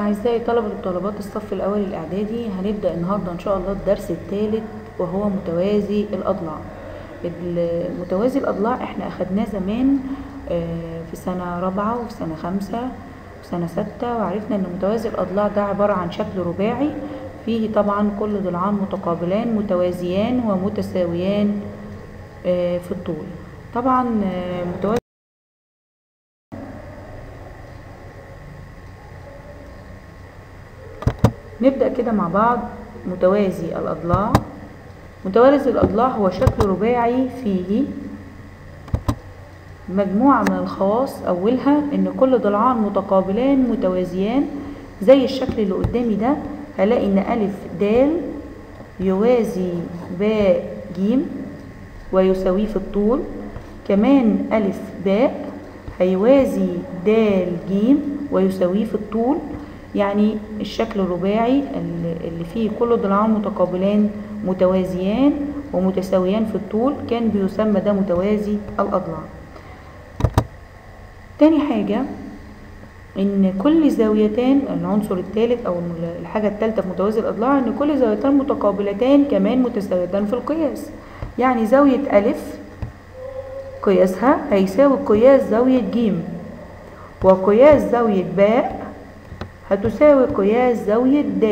أعزائي طلبة وطالبات الصف الأول الإعدادي هنبدأ النهاردة إن شاء الله الدرس الثالث وهو متوازي الأضلاع. متوازي الأضلاع إحنا أخدناه زمان آه، في سنة رابعة وفي سنة خمسة وفي سنة ستة وعرفنا إن متوازي الأضلاع ده عبارة عن شكل رباعي. فيه طبعا كل ضلعان متقابلان متوازيان ومتساويان آه، في الطول. طبعا آه، متوازي نبدأ كده مع بعض. متوازي الأضلاع. متوازي الأضلاع هو شكل رباعي فيه مجموعة من الخواص. أولها إن كل ضلعان متقابلان متوازيان زي الشكل اللي قدامي ده. هلاقي إن ألف د يوازي باء جيم ويساويه في الطول. كمان ألف باء هيوازي د جيم ويساويه في الطول. يعني الشكل الرباعي اللي فيه كل ضلعان متقابلان متوازيان ومتساويان في الطول كان بيسمى ده متوازي الأضلاع. تاني حاجة إن كل زاويتان العنصر الثالث أو الحاجة الثالثة في متوازي الأضلاع إن كل زاويتان متقابلتان كمان متساويتان في القياس. يعني زاوية ألف قياسها هيساوي قياس زاوية جيم وقياس زاوية باء هتساوي قياس زاوية د.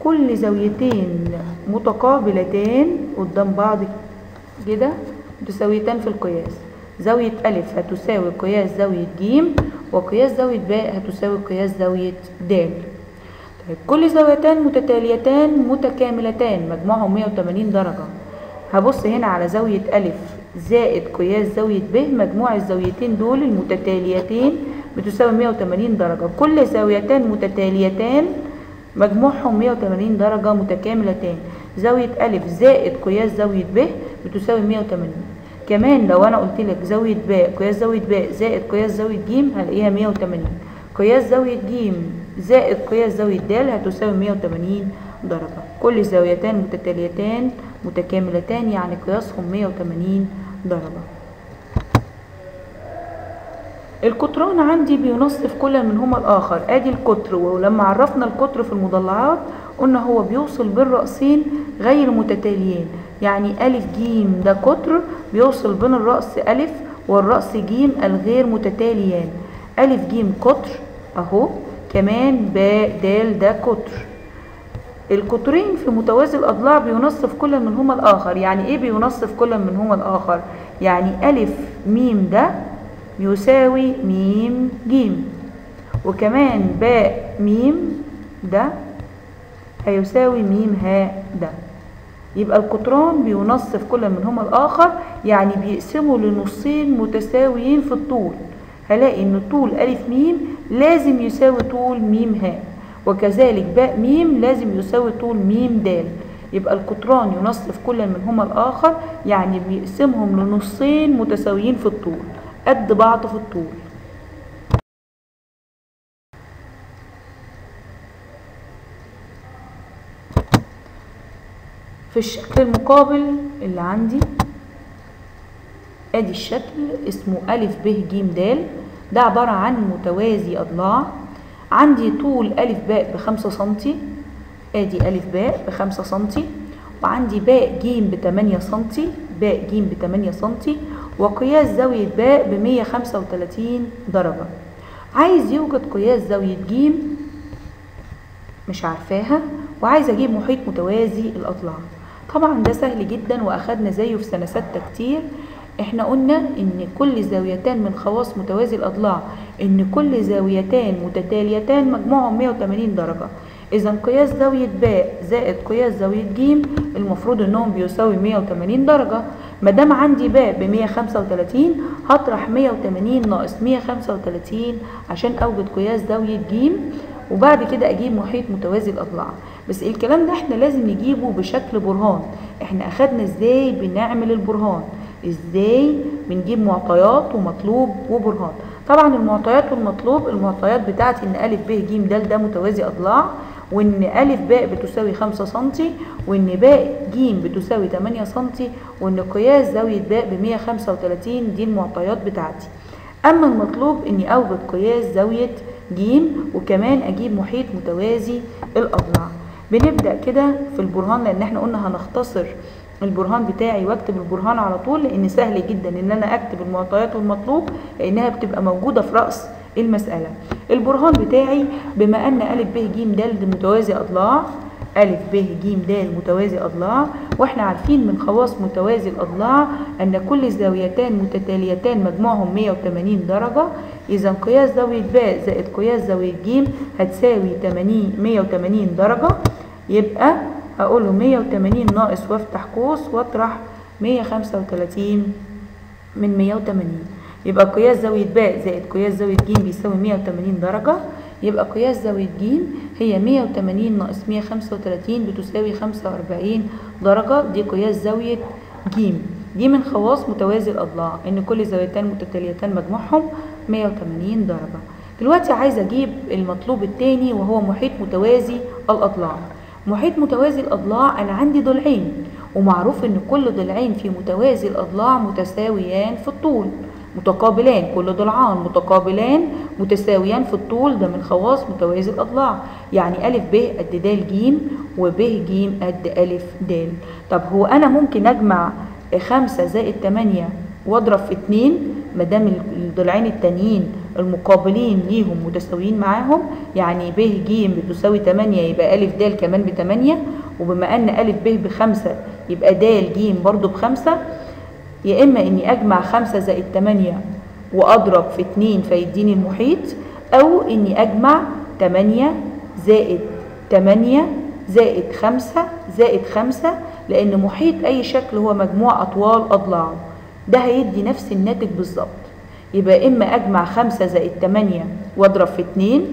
كل زاويتين متقابلتان قدام بعض. كده؟ متساويتان في القياس. زاوية ألف هتساوي قياس زاوية ج وقياس زاوية باء هتساوي قياس زاوية د. طيب كل زاويتان متتاليتان متكاملتان مجموعهم 180 درجة. هبص هنا على زاوية ألف زائد قياس زاوية ب مجموع الزاويتين دول المتتاليتين بتساوي 180 درجة. كل زاويتان متتاليتان مجموعهم 180 درجة متكاملتان زاوية ألف زائد قياس زاوية ب بتساوي 180 كمان لو أنا قلت لك زاوية باء قياس زاوية باء زائد قياس زاوية ج هلاقيها 180 قياس زاوية ج زائد قياس زاوية د هتساوي 180 درجة. كل زاويتان متتاليتان متكاملتان يعني قياسهم 180 درجة. القطران عندي بينصف كل منهما الآخر. آدي القطر ولما عرفنا القطر في المضلعات قلنا هو بيوصل بين رأسين غير متتاليين. يعني ألف جيم ده قطر بيوصل بين الرأس ألف والرأس جيم الغير متتاليان ألف جيم قطر أهو كمان باء دال ده قطر القطرين في متوازي الأضلاع بينصف كل منهما الآخر. يعني إيه بينصف كل منهما الآخر؟ يعني ألف ميم ده يساوي ميم جيم. وكمان باء ميم ده هيساوي ميم هاء ده. يبقى القطران بينصف كل منهما الآخر يعني بيقسموا لنصين متساويين في الطول. هلاقي إن طول ألف ميم لازم يساوي طول ميم هاء وكذلك باء ميم لازم يساوي طول ميم دال. يبقى القطران ينصف كل منهما الآخر يعني بيقسمهم لنصين متساويين في الطول. قد بعض في الطول. في الشكل المقابل اللي عندي آدي الشكل اسمه ألف ب ج د ده عبارة عن متوازي أضلاع. عندي طول ألف باء بخمسة سنتي آدي ألف باء بخمسة سنتي وعندي باء ج بتمانية سنتي باء ج بتمانية سنتي وقياس زاوية باء خمسة وتلاتين درجة. عايز يوجد قياس زاوية ج مش عارفاها وعايز أجيب محيط متوازي الاضلاع طبعا ده سهل جدا وأخدنا زيه في سنة ستة كتير. إحنا قلنا إن كل زاويتان من خواص متوازي الاضلاع إن كل زاويتان متتاليتان مجموعهم 180 درجة. اذا قياس زاوية باء زائد قياس زاوية ج المفروض إنهم بيساوي 180 درجة. ما دام عندي باء ب 135 هطرح 180 ناقص 135 عشان أوجد قياس زاوية ج وبعد كده أجيب محيط متوازي الاضلاع بس الكلام ده إحنا لازم نجيبه بشكل برهان. إحنا أخدنا إزاي بنعمل البرهان؟ إزاي بنجيب معطيات ومطلوب وبرهان؟ طبعا المعطيات والمطلوب المعطيات بتاعتي إن ا ب ج د ده متوازي اضلاع وإن ا باء بتساوي 5 سم وإن باء ج بتساوي 8 سم وإن قياس زاوية باء ب 135 دي المعطيات بتاعتي. أما المطلوب إني أوجد قياس زاوية ج وكمان أجيب محيط متوازي الأضلاع. بنبدأ كده في البرهان لأن إحنا قلنا هنختصر البرهان بتاعي وأكتب البرهان على طول لأن سهل جدا إن أنا أكتب المعطيات والمطلوب لأنها بتبقى موجودة في رأس المسألة. البرهان بتاعي بما أن ا ب ج د متوازي أضلاع ا ب ج د متوازي أضلاع وإحنا عارفين من خواص متوازي الأضلاع أن كل زاويتان متتاليتان مجموعهم 180 درجة. إذا قياس زاوية ب زائد قياس زاوية ج هتساوي 80 180 درجة. يبقى هقول له 180 ناقص وافتح قوس واطرح 135 من 180 يبقى قياس زاوية باء زائد قياس زاوية ج بيساوي 180 درجة يبقى قياس زاوية ج هي 180 ناقص 135 بتساوي 45 درجة دي قياس زاوية ج دي من خواص متوازي الأضلاع إن كل زاويتان متتاليتان مجموعهم 180 درجة. دلوقتي عايزة أجيب المطلوب التاني وهو محيط متوازي الأضلاع. محيط متوازي الأضلاع أنا عندي ضلعين ومعروف إن كل ضلعين في متوازي الأضلاع متساويان في الطول. متقابلان كل ضلعان متقابلان متساويان في الطول ده من خواص متوازي الأضلاع. يعني أ ب قد د ج وب ج قد أ د. طب هو أنا ممكن أجمع خمسة زائد تمانية واضرب في اتنين؟ مادام الضلعين التانيين المقابلين ليهم متساويين معاهم يعني ب ج بتساوي 8 يبقى أ د كمان ب 8 وبما أن أ ب بخمسة يبقى د ج برضو بخمسة. يا إما إني أجمع خمسة زائد 8 وأضرب في 2 فيديني المحيط أو إني أجمع 8 زائد 8 زائد 5 زائد 5 لأن محيط أي شكل هو مجموع أطوال أضلاعه ده هيدي نفس الناتج بالظبط. يبقى إما أجمع خمسة زائد تمانية وأضرب في اتنين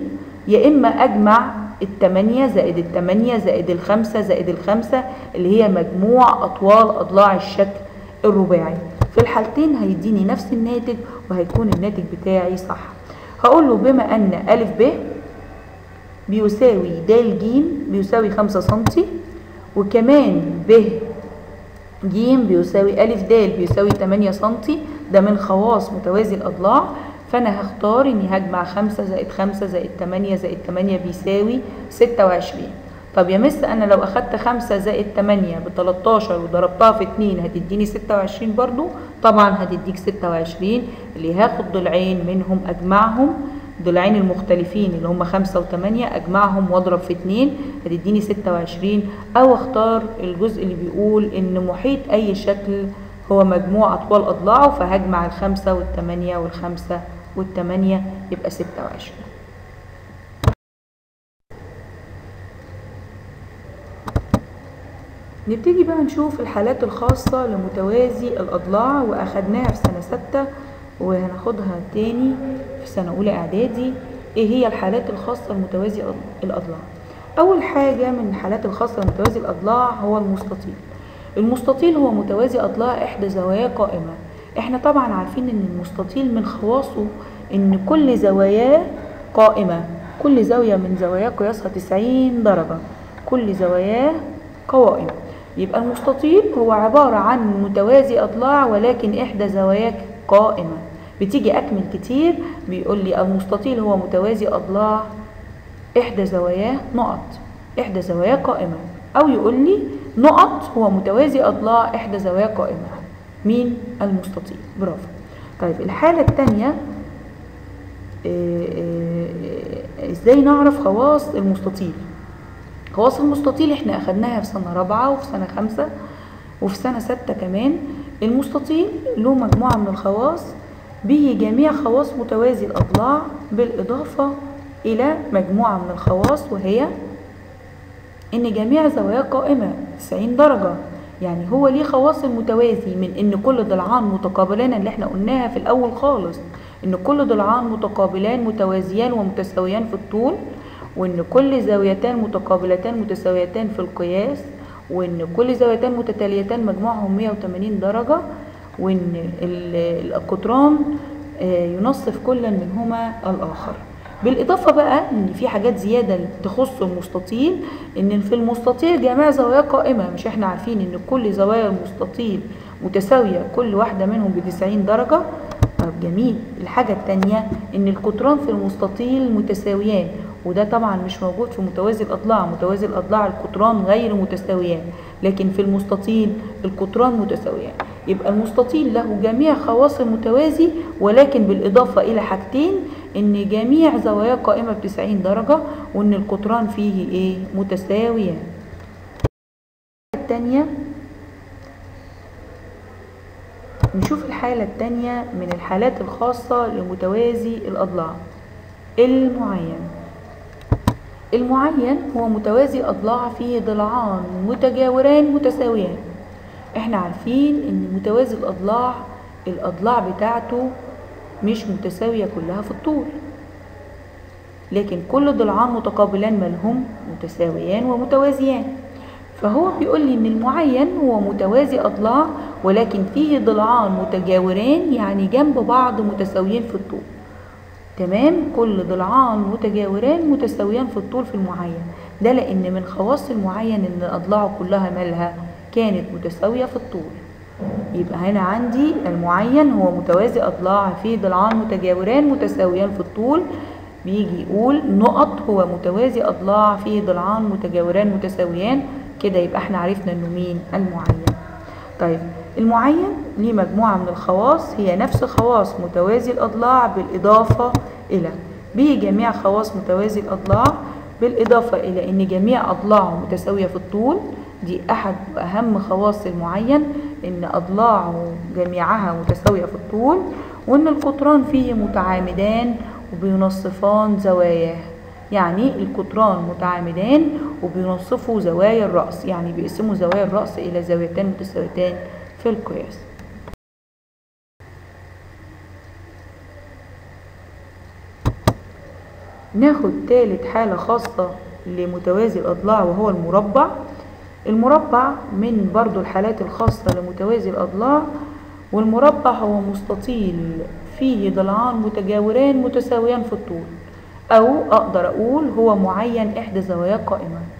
يا إما أجمع التمانية زائد التمانية زائد الخمسة زائد الخمسة اللي هي مجموع أطوال أضلاع الشكل. الرباعي. في الحالتين هيديني نفس الناتج وهيكون الناتج بتاعي صح. هقول له بما أن أ ب بيساوي د ج بيساوي خمسة سنتي وكمان ب ج بيساوي أ د بيساوي 8 سنتي ده من خواص متوازي الأضلاع فأنا هختار إني هجمع 5 زائد 5 زائد 8 زائد 8 بيساوي 26 طب يا مس أنا لو أخدت 5 زائد 8 ب 13 وضربتها في 2 هتديني 26 برضو؟ طبعا هتديك 26 اللي هاخد ضلعين منهم أجمعهم ضلعين المختلفين اللي هم 5 و8 أجمعهم وأضرب في 2 هتديني 26 أو أختار الجزء اللي بيقول إن محيط أي شكل هو مجموع أطوال أضلاعه فهجمع ال 5 وال 8 الخمسة 5 والخمسة 8 يبقى 26 نبتدي بقى نشوف الحالات الخاصة لمتوازي الأضلاع وأخدناها في سنة ستة وهناخدها تاني في سنة أولى إعدادي. إيه هي الحالات الخاصة لمتوازي الأضلاع؟ أول حاجة من الحالات الخاصة لمتوازي الأضلاع هو المستطيل. المستطيل هو متوازي أضلاع إحدى زواياه قائمة. إحنا طبعا عارفين إن المستطيل من خواصه إن كل زواياه قائمة. كل زاوية من زواياه قياسها 90 درجة. كل زواياه قوائم. يبقى المستطيل هو عبارة عن متوازي أضلاع ولكن إحدى زواياه قائمة. بتيجي أكمل كتير بيقول لي المستطيل هو متوازي أضلاع إحدى زواياه نقط. إحدى زواياه قائمة. أو يقول لي نقط هو متوازي أضلاع إحدى زواياه قائمة. مين؟ المستطيل. برافو. طيب الحالة الثانية إزاي نعرف خواص المستطيل؟ خواص المستطيل إحنا أخدناها في سنة رابعة وفي سنة خمسة وفي سنة ستة كمان. المستطيل له مجموعة من الخواص به جميع خواص متوازي الأضلاع بالإضافة إلى مجموعة من الخواص وهي إن جميع زواياه قائمة 90 درجة. يعني هو ليه خواص المتوازي من إن كل ضلعان متقابلان اللي إحنا قلناها في الأول خالص. إن كل ضلعان متقابلان متوازيان ومتساويان في الطول. وإن كل زاويتان متقابلتان متساويتان في القياس وإن كل زاويتان متتاليتان مجموعهم 180 درجة وإن القطران ينصف كل منهما الآخر. بالإضافة بقى إن في حاجات زيادة تخص المستطيل إن في المستطيل جميع زواياه قائمة. مش إحنا عارفين إن كل زوايا المستطيل متساوية كل واحدة منهم ب 90 درجة؟ طب جميل. الحاجة التانية إن القطران في المستطيل متساويان. وده طبعا مش موجود في متوازي الأضلاع. متوازي الأضلاع القطران غير متساويان لكن في المستطيل القطران متساويان. يبقى المستطيل له جميع خواص المتوازي ولكن بالإضافة إلى حاجتين إن جميع زواياه قائمة بتسعين درجة وإن القطران فيه إيه؟ متساويان. التانية نشوف الحالة التانية من الحالات الخاصة لمتوازي الأضلاع. المعين. المعين هو متوازي أضلاع فيه ضلعان متجاوران متساويان. إحنا عارفين إن متوازي الأضلاع الأضلاع بتاعته مش متساوية كلها في الطول. لكن كل ضلعان متقابلان مالهم متساويان ومتوازيان. فهو بيقول لي إن المعين هو متوازي أضلاع ولكن فيه ضلعان متجاوران يعني جنب بعض متساويين في الطول. تمام؟ كل ضلعان متجاوران متساويان في الطول في المعين. ده لأن من خواص المعين إن أضلاعه كلها مالها كانت متساوية في الطول. يبقى هنا عندي المعين هو متوازي اضلاع فيه ضلعان متجاوران متساويان في الطول. بيجي يقول نقط هو متوازي اضلاع فيه ضلعان متجاوران متساويان. كده يبقى إحنا عرفنا إنه مين؟ المعين. طيب المعين ليه مجموعة من الخواص هي نفس خواص متوازي الأضلاع بالإضافة إلى. به جميع خواص متوازي الأضلاع بالإضافة إلى أن جميع أضلاعه متساوية في الطول. دي أحد أهم خواص المعين أن أضلاعه جميعها متساوية في الطول وأن القطران فيه متعامدان وبينصفان زواياه. يعني القطران متعامدان وبينصفوا زوايا الرأس يعني بيقسموا زوايا الرأس إلى زاويتين متساويتان. في القياس ناخد تالت حالة خاصة لمتوازي الأضلاع وهو المربع. المربع من برضو الحالات الخاصة لمتوازي الأضلاع والمربع هو مستطيل فيه ضلعان متجاوران متساويان في الطول أو أقدر أقول هو معين إحدى زواياه قائمة.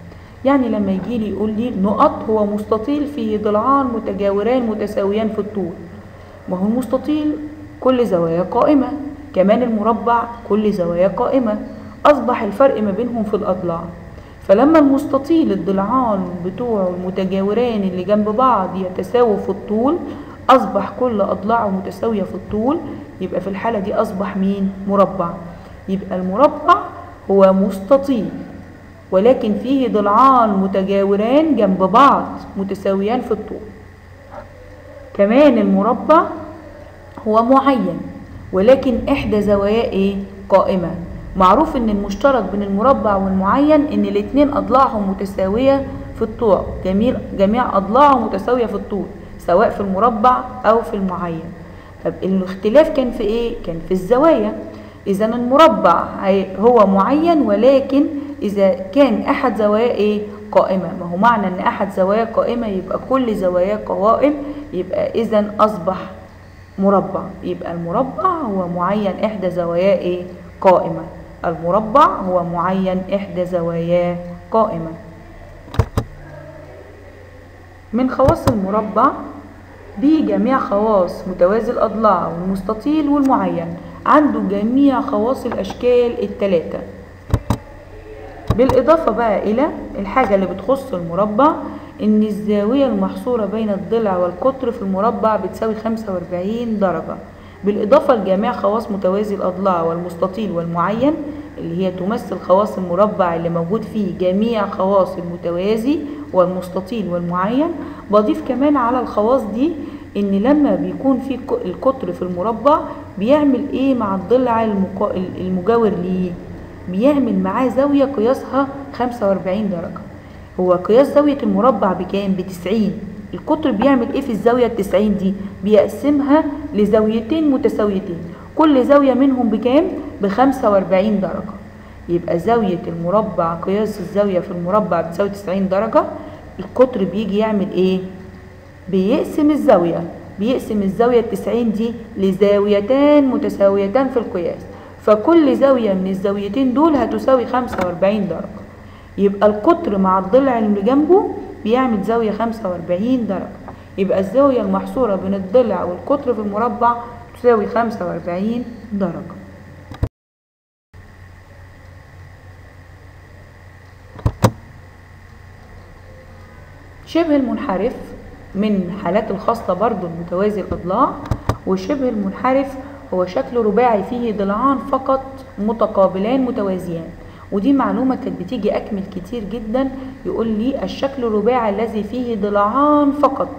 يعني لما يجي لي يقول لي نقط هو مستطيل فيه ضلعان متجاوران متساويان في الطول. ما هو المستطيل؟ كل زوايا قائمة. كمان المربع كل زوايا قائمة. أصبح الفرق ما بينهم في الأضلاع. فلما المستطيل الضلعان بتوعه المتجاوران اللي جنب بعض يتساووا في الطول أصبح كل أضلاعه متساوية في الطول يبقى في الحالة دي أصبح مين؟ مربع. يبقى المربع هو مستطيل. ولكن فيه ضلعان متجاوران جنب بعض متساويان في الطول. كمان المربع هو معين ولكن إحدى زواياه إيه؟ قائمة. معروف إن المشترك بين المربع والمعين إن الاتنين أضلاعهم متساوية في الطول. جميع جميع أضلاعهم متساوية في الطول سواء في المربع أو في المعين. طب الاختلاف كان في إيه؟ كان في الزوايا. إذا المربع هو معين ولكن إذا كان أحد زواياه إيه؟ قائمة. ما هو معنى إن أحد زواياه قائمة؟ يبقى كل زواياه قوائم يبقى إذا أصبح مربع. يبقى المربع هو معين إحدى زواياه إيه؟ قائمة. المربع هو معين إحدى زواياه قائمة. من خواص المربع دي جميع خواص متوازي الأضلاع والمستطيل والمعين. عنده جميع خواص الأشكال التلاتة. بالإضافة بقى إلى الحاجة اللي بتخص المربع إن الزاوية المحصورة بين الضلع والقطر في المربع بتساوي 45 درجة بالإضافة لجميع خواص متوازي الأضلاع والمستطيل والمعين اللي هي تمثل خواص المربع اللي موجود فيه جميع خواص المتوازي والمستطيل والمعين بضيف كمان على الخواص دي إن لما بيكون في القطر في المربع بيعمل إيه مع الضلع. المجاور ليه بيعمل معاه زاوية قياسها 45 درجة. هو قياس زاوية المربع بكام؟ بتسعين. القطر بيعمل إيه في الزاوية التسعين دي؟ بيقسمها لزاويتين متساويتين. كل زاوية منهم بكام؟ بخمسة وأربعين درجة. يبقى زاوية المربع قياس الزاوية في المربع بتساوي تسعين درجة. القطر بيجي يعمل إيه؟ بيقسم الزاوية. بيقسم الزاوية التسعين دي لزاويتان متساويتان في القياس. فكل زاوية من الزاويتين دول هتساوي خمسة وأربعين درجة. يبقى القطر مع الضلع اللي جنبه بيعمل زاوية خمسة وأربعين درجة. يبقى الزاوية المحصورة بين الضلع والقطر في المربع تساوي 45 درجة. شبه المنحرف من حالات الخاصة برضو المتوازي الأضلاع وشبه المنحرف هو شكل رباعي فيه ضلعان فقط متقابلان متوازيان. ودي معلومة كانت بتيجي أكمل كتير جدا يقول لي الشكل الرباعي الذي فيه ضلعان فقط.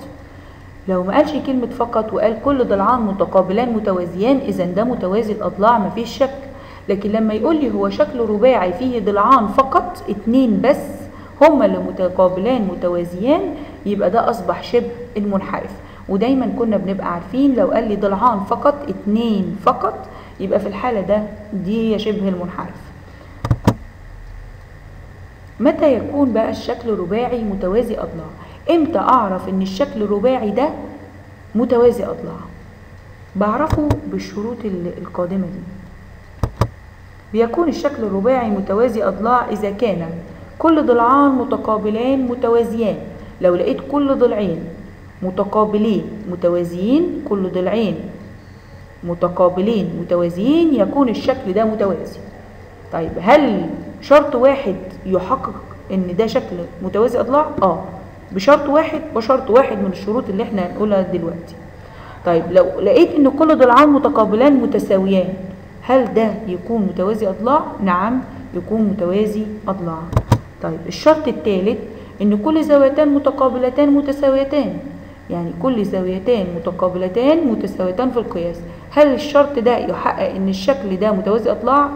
لو ما قالش كلمة فقط وقال كل ضلعان متقابلان متوازيان إذا ده متوازي الأضلاع مفيش شك. لكن لما يقول لي هو شكل رباعي فيه ضلعان فقط اتنين بس هما اللي متقابلان متوازيان يبقى ده أصبح شبه المنحرف. ودايما كنا بنبقى عارفين لو قال لي ضلعان فقط اتنين فقط يبقى في الحالة ده دي هي شبه المنحرف. متى يكون بقى الشكل رباعي متوازي أضلاع؟ إمتى أعرف إن الشكل الرباعي ده متوازي أضلاع؟ بعرفه بالشروط القادمة دي. بيكون الشكل الرباعي متوازي أضلاع إذا كان كل ضلعان متقابلان متوازيان. لو لقيت كل ضلعين متقابلين متوازيين كل ضلعين متقابلين متوازيين يكون الشكل ده متوازي. طيب هل شرط واحد يحقق إن ده شكل متوازي اضلاع آه. بشرط واحد وشرط واحد من الشروط اللي إحنا هنقولها دلوقتي. طيب لو لقيت إن كل ضلعان متقابلان متساويان هل ده يكون متوازي اضلاع نعم يكون متوازي اضلاع طيب الشرط الثالث إن كل زاويتان متقابلتان متساويتان. يعني كل زاويتان متقابلتان متساويتان في القياس. هل الشرط ده يحقق إن الشكل ده متوازي اضلاع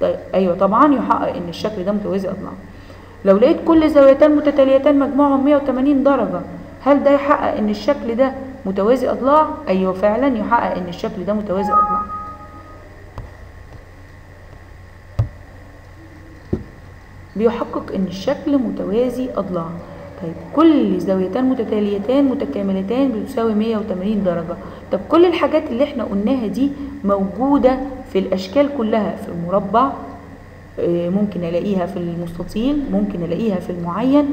طيب أيوه طبعا يحقق إن الشكل ده متوازي اضلاع لو لقيت كل زاويتان متتاليتان مجموعهم 180 درجة هل ده يحقق إن الشكل ده متوازي اضلاع أيوه فعلا يحقق إن الشكل ده متوازي اضلاع بيحقق إن الشكل متوازي اضلاع طيب كل زاويتان متتاليتان متكاملتان بتساوي 180 درجة. طب كل الحاجات اللي إحنا قلناها دي موجودة في الأشكال كلها في المربع ممكن ألاقيها في المستطيل ممكن ألاقيها في المعين.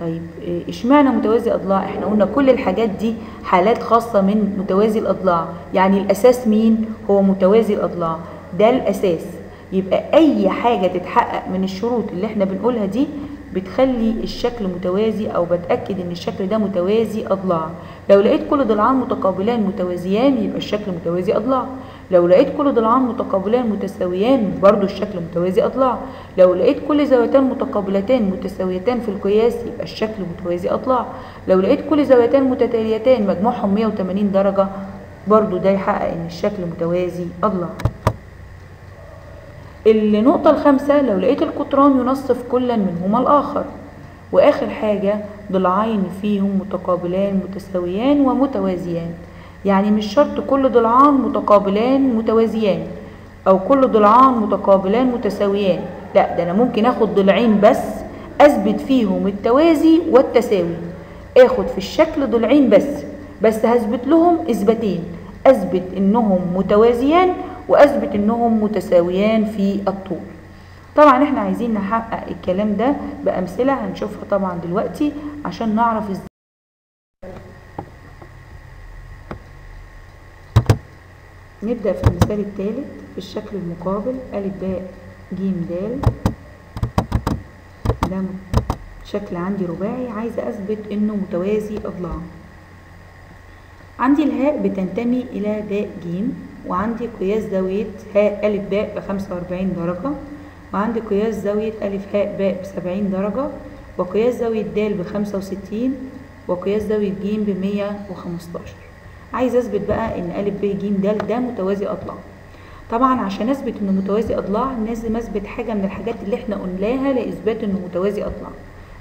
طيب اشمعنى متوازي اضلاع إحنا قلنا كل الحاجات دي حالات خاصة من متوازي الأضلاع. يعني الأساس مين؟ هو متوازي الأضلاع. ده الأساس. يبقى أي حاجة تتحقق من الشروط اللي إحنا بنقولها دي بتخلي الشكل متوازي أو بتأكد إن الشكل ده متوازي أضلاع. لو لقيت كل ضلعان متقابلان متوازيان يبقى الشكل متوازي أضلاع. لو لقيت كل ضلعان متقابلان متساويان برضو الشكل متوازي أضلاع. لو لقيت كل زاويتان متقابلتان متساويتان في القياس يبقى الشكل متوازي أضلاع. لو لقيت كل زاويتان متتاليتان مجموعهم 180 درجة برضو ده يحقق إن الشكل متوازي أضلاع. النقطة الخامسة لو لقيت القطران ينصف كلا منهما الآخر. وآخر حاجة ضلعين فيهم متقابلان متساويان ومتوازيان. يعني مش شرط كل ضلعان متقابلان متوازيان أو كل ضلعان متقابلان متساويان. لا ده أنا ممكن آخد ضلعين بس أثبت فيهم التوازي والتساوي. آخد في الشكل ضلعين بس بس هثبت لهم إثباتين. أثبت إنهم متوازيان وأثبت إنهم متساويان في الطول. طبعا إحنا عايزين نحقق الكلام ده بأمثلة هنشوفها طبعا دلوقتي عشان نعرف إزاي نبدأ في المثال الثالث في الشكل المقابل ا ب ج د ده شكل عندي رباعي عايزه أثبت إنه متوازي اضلاع عندي الهاء بتنتمي إلى باء ج وعندي قياس زاوية هاء ألف باء بخمسة وأربعين درجة وعندي قياس زاوية ألف هاء باء بسبعين درجة وقياس زاوية د بخمسة وستين وقياس زاوية ج بمية وخمستاشر. عايز أثبت بقى إن ألف ب ج د ده متوازي أضلاع طبعا عشان أثبت إنه متوازي أضلاع لازم أثبت حاجة من الحاجات اللي إحنا قلناها لإثبات إنه متوازي أضلاع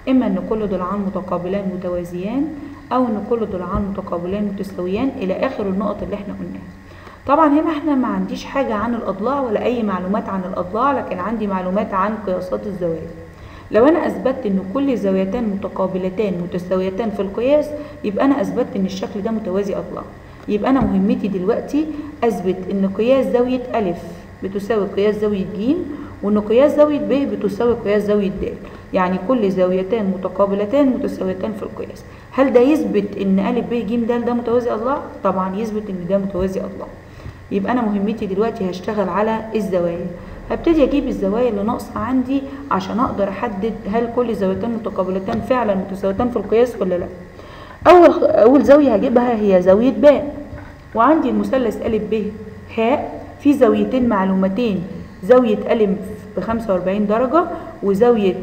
إما إن كل ضلعان متقابلان متوازيان أو إن كل ضلعان متقابلان متساويان إلى آخر النقط اللي إحنا قلناها. طبعا هنا إحنا ما عنديش حاجة عن الأضلاع ولا أي معلومات عن الأضلاع لكن عندي معلومات عن قياسات الزوايا. لو أنا أثبتت إن كل زاويتان متقابلتان متساويتان في القياس يبقى أنا أثبتت إن الشكل ده متوازي أضلاع. يبقى أنا مهمتي دلوقتي أثبت إن قياس زاوية ألف بتساوي قياس زاوية ج وإن قياس زاوية ب بتساوي قياس زاوية د يعني كل زاويتان متقابلتان متساويتان في القياس. هل ده يثبت إن أ ب ج د ده متوازي أضلاع؟ طبعا يثبت إن ده متوازي أضلاع. يبقى أنا مهمتي دلوقتي هشتغل على الزوايا. هبتدي أجيب الزوايا اللي ناقصة عندي عشان أقدر أحدد هل كل زاويتان متقابلتان فعلا متساويتان في القياس ولا لأ. أول أول زاوية هجيبها هي زاوية باء. وعندي المثلث ا ب هاء في زاويتين معلومتين زاوية ا ب 45 درجة وزاوية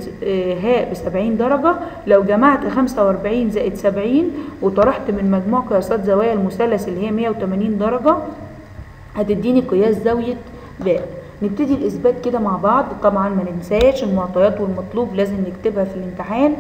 هاء ب 70 درجة. لو جمعت 45 زائد 70 وطرحت من مجموع قياسات زوايا المثلث اللي هي 180 درجة هتديني قياس زاوية باء نبتدي الإثبات كده مع بعض. طبعا ما ننساش المعطيات والمطلوب لازم نكتبها في الامتحان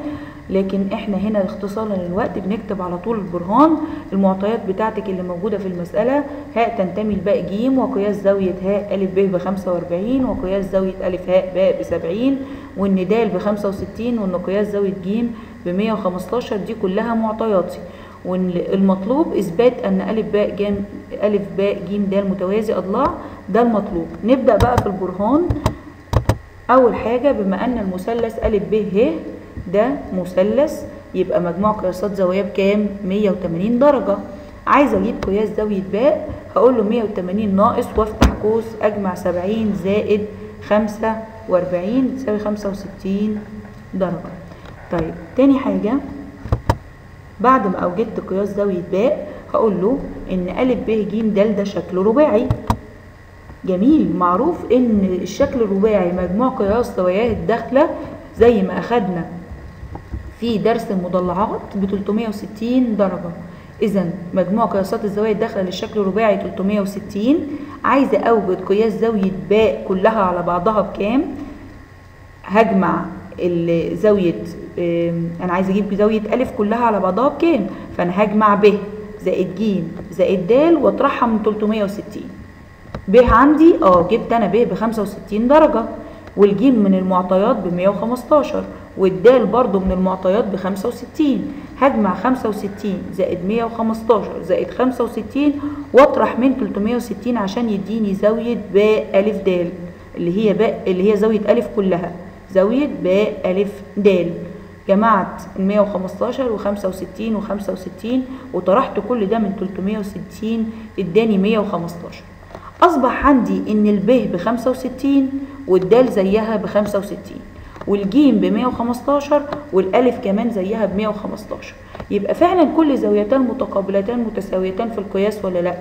لكن إحنا هنا اختصارا للوقت بنكتب على طول البرهان. المعطيات بتاعتك اللي موجودة في المسألة هاء تنتمي لباء ج وقياس زاوية هاء أ ب ب 45 وقياس زاوية أ باء ب 70 وإن د ب 65 وإن قياس زاوية ج ب 115 دي كلها معطياتي. والمطلوب إثبات أن أ باء ج أ باء ج د متوازي أضلاع ده المطلوب نبدأ بقى في البرهان. أول حاجة بما أن المثلث أ ب ه ده مثلث يبقى مجموع قياسات زوايا بكام؟ 180 درجة. عايزة أجيب قياس زاوية باء هقول له 180 ناقص وافتح قوس أجمع 70 زائد 45 تساوي 65 درجة. طيب تاني حاجة بعد ما أوجدت قياس زاوية باء هقول له إن أ ب ج د ده شكل رباعي جميل معروف إن الشكل الرباعي مجموع قياس زواياه الداخلة زي ما أخدنا في درس المضلعات ب 360 درجة إذا مجموع قياسات الزوايا الداخلة للشكل الرباعي 360 عايزة أوجد قياس زاوية باء كلها على بعضها بكام؟ هجمع زاوية أنا عايزة أجيب زاوية أ كلها على بعضها بكام؟ فأنا هجمع ب زائد ج زائد د وأطرحها من 360 ب عندي آه جبت أنا ب ب 65 درجة والجيم من المعطيات ب 115 والدال برضو من المعطيات ب 65 هجمع 65 زائد 115 زائد 65 واطرح من 360 عشان يديني زاوية باء أ د اللي هي باء اللي هي زاوية أ كلها. زاوية باء أ د جمعت ال 115 و65 و65 وطرحت كل ده من 360 اداني 115 أصبح عندي إن الب ب 65 والدال زيها ب 65 والجيم ب 115 والألف كمان زيها ب 115 يبقى فعلا كل زاويتان متقابلتان متساويتان في القياس ولا لأ؟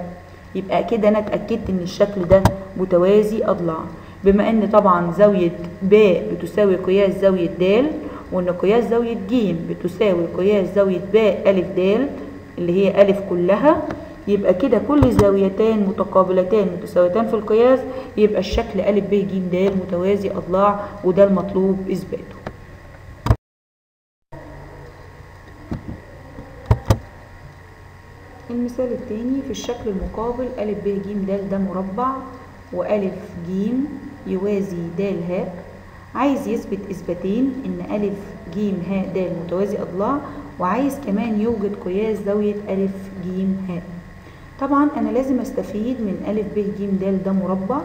يبقى كده أنا اتأكدت إن الشكل ده متوازي أضلاع. بما إن طبعا زاوية ب بتساوي قياس زاوية د وإن قياس زاوية ج بتساوي قياس زاوية ب ا د اللي هي ا كلها يبقى كده كل زاويتان متقابلتان متساويتان في القياس يبقى الشكل أ ب ج د متوازي أضلاع وده المطلوب إثباته. المثال الثاني في الشكل المقابل أ ب ج د ده مربع وأ ج يوازي د ه عايز يثبت إثباتين إن أ ج ه د متوازي أضلاع وعايز كمان يوجد قياس زاوية أ ج ه طبعا أنا لازم أستفيد من ا ب ج د ده مربع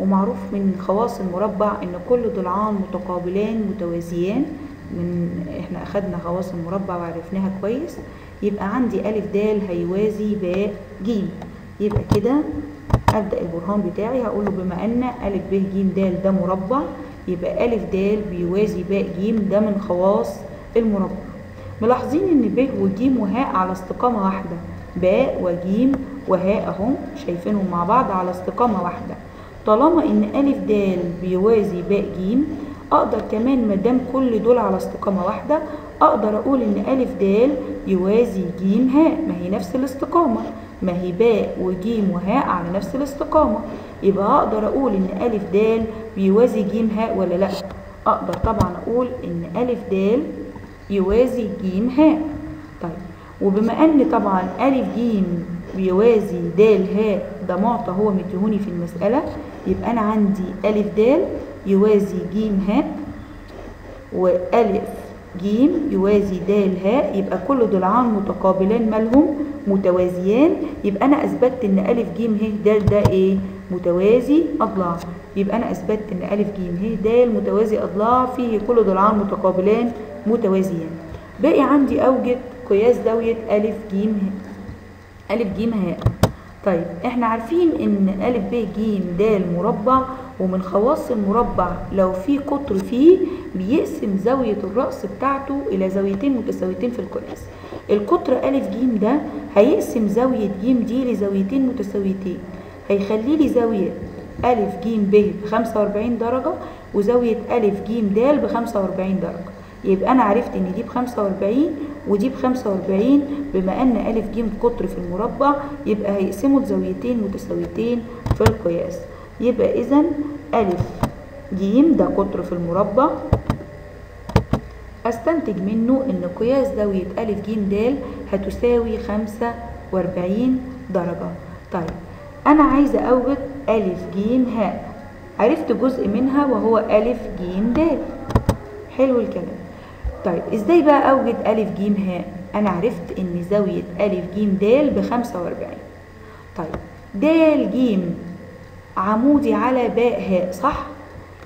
ومعروف من خواص المربع إن كل ضلعان متقابلان متوازيان. من إحنا أخدنا خواص المربع وعرفناها كويس. يبقى عندي ا د هيوازي باء ج يبقى كده أبدأ البرهان بتاعي. هقول له بما أن ا ب ج د ده مربع يبقى ا د بيوازي باء ج ده من خواص المربع. ملاحظين إن ب وج وهاء على استقامة واحدة. باء وجيم وهاء اهم شايفينهم مع بعض على استقامة واحدة. طالما إن أ د بيوازي باء ج أقدر كمان مادام كل دول على استقامة واحدة أقدر أقول إن أ د يوازي ج هاء. ما هي نفس الاستقامة. ما هي باء وجيم وهاء على نفس الاستقامة. يبقى أقدر أقول إن أ د بيوازي ج هاء ولا لأ أقدر طبعا أقول إن أ د يوازي ج هاء طيب وبما أن طبعا أ ج بيوازي د ه ده معطى هو مديهوني في المسألة يبقى أنا عندي أ د يوازي ج ه وأ ج يوازي د ه يبقى كل ضلعان متقابلان مالهم متوازيان يبقى أنا أثبتت إن أ ج ه د ده إيه؟ متوازي أضلاع. يبقى أنا أثبتت إن أ ج ه د متوازي أضلاع فيه كل ضلعان متقابلان متوازيان. باقي عندي أوجد قياس زاوية أ ج ه أ ج هاء. طيب إحنا عارفين إن ا ب ج د مربع ومن خواص المربع لو في قطر فيه بيقسم زاوية الرأس بتاعته إلى زاويتين متساويتين في القياس. القطر أ ج ده هيقسم زاوية ج دي لزاويتين متساويتين. هيخلي لي زاوية أ ج ب ب 45 درجة وزاوية أ ج د ب 45 درجة. يبقى أنا عرفت إن دي ب 45 ودي ب 45 بما أن أ ج قطر في المربع يبقى هيقسموا لزاويتين متساويتين في القياس. يبقى إذا أ ج ده قطر في المربع. أستنتج منه إن قياس زاوية أ ج د هتساوي 45 درجة. طيب أنا عايزة أوجد أ ج ه عرفت جزء منها وهو أ ج د حلو الكلام. طيب إزاي بقى أوجد أ ج ه أنا عرفت إن زاوية أ ج د ب 45 طيب د ج عمودي على باء ه صح؟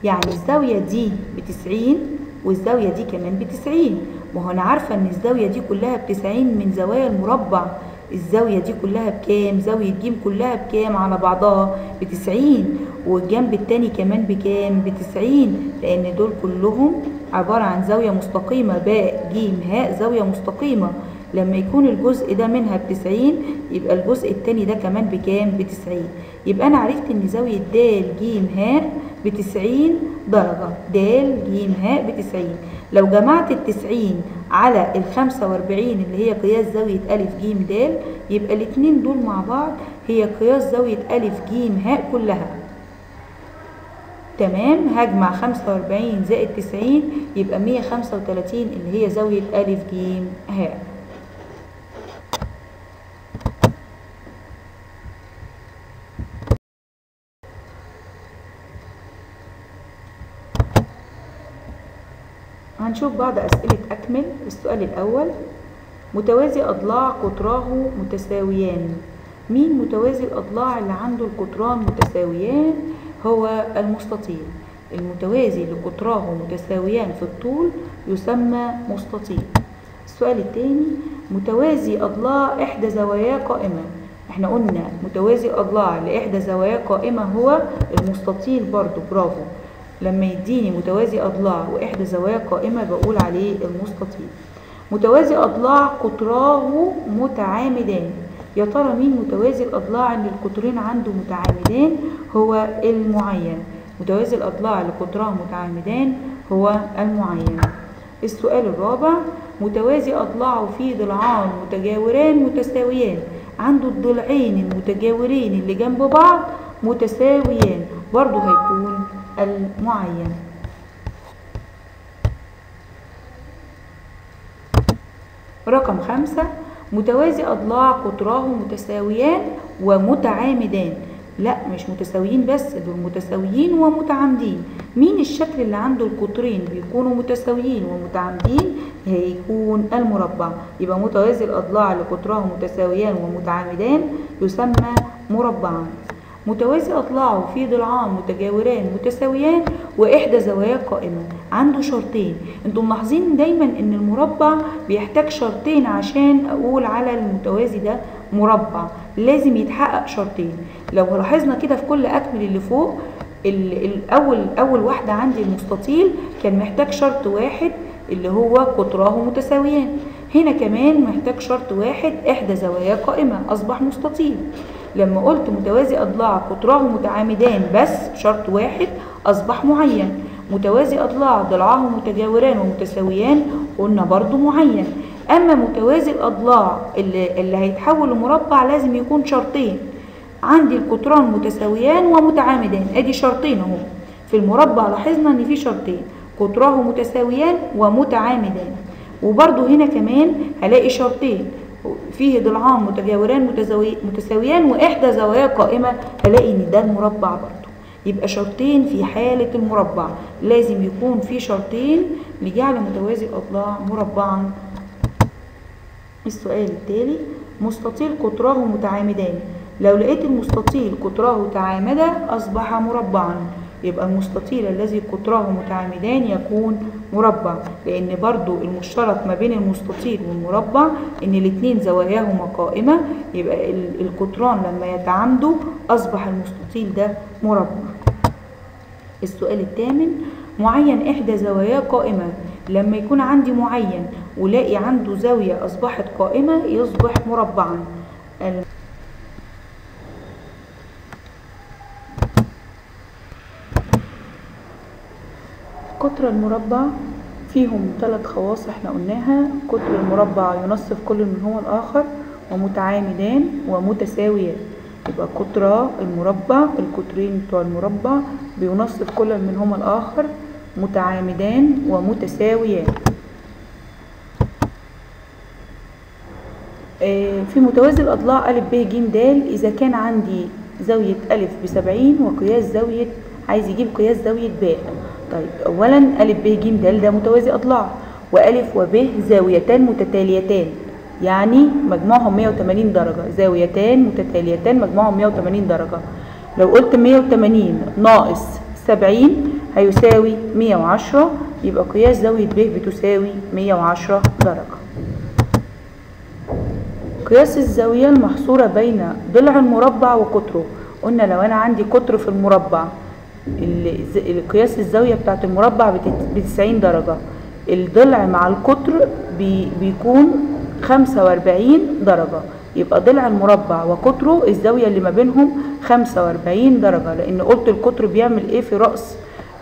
يعني الزاوية دي ب 90 والزاوية دي كمان ب 90 ما هو أنا عارفة إن الزاوية دي كلها ب 90 من زوايا المربع. الزاوية دي كلها بكام؟ زاوية ج كلها بكام على بعضها؟ ب 90 والجنب التاني كمان بكام؟ ب 90 لأن دول كلهم عبارة عن زاوية مستقيمة. باء ج ه زاوية مستقيمة. لما يكون الجزء ده منها ب 90 يبقى الجزء التاني ده كمان بكام؟ ب 90 يبقى أنا عرفت إن زاوية د ج ه ب 90 درجة. د ج ه ب 90 لو جمعت ال 90 على ال 45 اللي هي قياس زاوية أ ج د يبقى الاتنين دول مع بعض هي قياس زاوية أ ج ه كلها. تمام؟ هجمع 45 زائد 90 يبقى 135 اللي هي زاوية أ ج ه هنشوف بعض أسئلة أكمل. السؤال الأول متوازي أضلاع قطراه متساويان. مين متوازي الأضلاع اللي عنده القطران متساويان؟ هو المستطيل. المتوازي لقطراه متساويان في الطول يسمى مستطيل. السؤال الثاني متوازي أضلاع إحدى زواياه قائمة. إحنا قلنا متوازي أضلاع لإحدى زواياه قائمة هو المستطيل برضو برافو. لما يديني متوازي أضلاع وإحدى زوايا قائمة بقول عليه المستطيل. متوازي أضلاع قطراه متعامدان. يا ترى مين متوازي الأضلاع اللي القطرين عنده متعامدان؟ هو المعين. متوازي الأضلاع اللي قطراه متعامدان هو المعين. السؤال الرابع متوازي أضلاعه في ضلعان متجاوران متساويان. عنده الضلعين المتجاورين اللي جنب بعض متساويان. برضه هيكون المعين. رقم خمسة متوازي أضلاع قطراه متساويان ومتعامدان. لا مش متساويين بس دول متساويين ومتعامدين. مين الشكل اللي عنده القطرين بيكونوا متساويين ومتعامدين؟ هيكون المربع. يبقى متوازي الأضلاع اللي قطراه متساويان ومتعامدان يسمى مربعا متوازي أضلاعه في ضلعان متجاوران متساويان وإحدى زواياه قائمة. عنده شرطين. أنتم ملاحظين دايما إن المربع بيحتاج شرطين عشان أقول على المتوازي ده مربع. لازم يتحقق شرطين. لو لاحظنا كده في كل أكمل اللي فوق الأول أول واحدة عندي المستطيل كان محتاج شرط واحد اللي هو قطراه متساويان. هنا كمان محتاج شرط واحد إحدى زواياه قائمة أصبح مستطيل. لما قلت متوازي أضلاع قطراه متعامدان بس شرط واحد أصبح معين. متوازي أضلاع ضلعاه متجاوران ومتساويان قلنا برضو معين. أما متوازي الأضلاع اللي, اللي هيتحول لمربع لازم يكون شرطين. عندي القطران متساويان ومتعامدان أدي شرطين أهو. في المربع لاحظنا إن في شرطين قطراه متساويان ومتعامدان. وبرضو هنا كمان هلاقي شرطين. فيه ضلعان متجاوران متساويان وإحدى زوايا قائمة هلاقي إن ده المربع برضو يبقى شرطين في حالة المربع. لازم يكون في شرطين لجعل متوازي الأضلاع مربعا. السؤال التالي مستطيل قطراه متعامدان. لو لقيت المستطيل قطره تعامد أصبح مربعا. يبقى المستطيل الذي قطراه متعامدان يكون مربع لأن برضو المشترك ما بين المستطيل والمربع إن الاتنين زواياهما قائمة يبقى ال- القطران لما يتعامدوا أصبح المستطيل ده مربع. السؤال الثامن معين إحدى زواياه قائمة. لما يكون عندي معين ولاقي عنده زاوية أصبحت قائمة يصبح مربعا. ال- قطر المربع فيهم ثلاث خواص إحنا قلناها. قطر المربع ينصف كل منهما الآخر ومتعامدان ومتساويان. يبقى قطر المربع القطرين بتوع المربع بينصف كل منهما الآخر متعامدان ومتساويان. آه، في متوازي الأضلاع أ ب ج د إذا كان عندي زاوية أ بسبعين وقياس زاوية عايز يجيب قياس زاوية ب طيب أولا أ ب ج د ده متوازي أضلاع وألف وب زاويتان متتاليتان يعني مجموعهم 180 درجة. زاويتان متتاليتان مجموعهم 180 درجة. لو قلت 180 ناقص 70 هيساوي 110 يبقى قياس زاوية ب بتساوي 110 درجة. قياس الزاوية المحصورة بين ضلع المربع وقطره. قلنا لو أنا عندي قطر في المربع ال- ز- قياس الزاوية بتاعت المربع ب 90 درجة. الضلع مع القطر بي بيكون 45 درجة. يبقى ضلع المربع وقطره الزاوية اللي ما بينهم 45 درجة لأن قلت القطر بيعمل إيه في رأس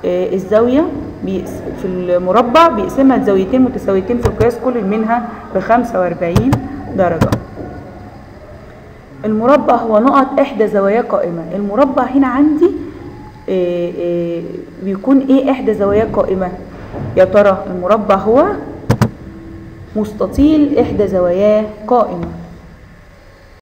آه، الزاوية؟ بيقس- في المربع بيقسمها لزاويتين متساويتين في القياس كل منها ب 45 درجة. المربع هو نقط إحدى زواياه قائمة. المربع هنا عندي بيكون إيه إحدى زواياه قائمة. يا ترى المربع هو؟ مستطيل إحدى زواياه قائمة.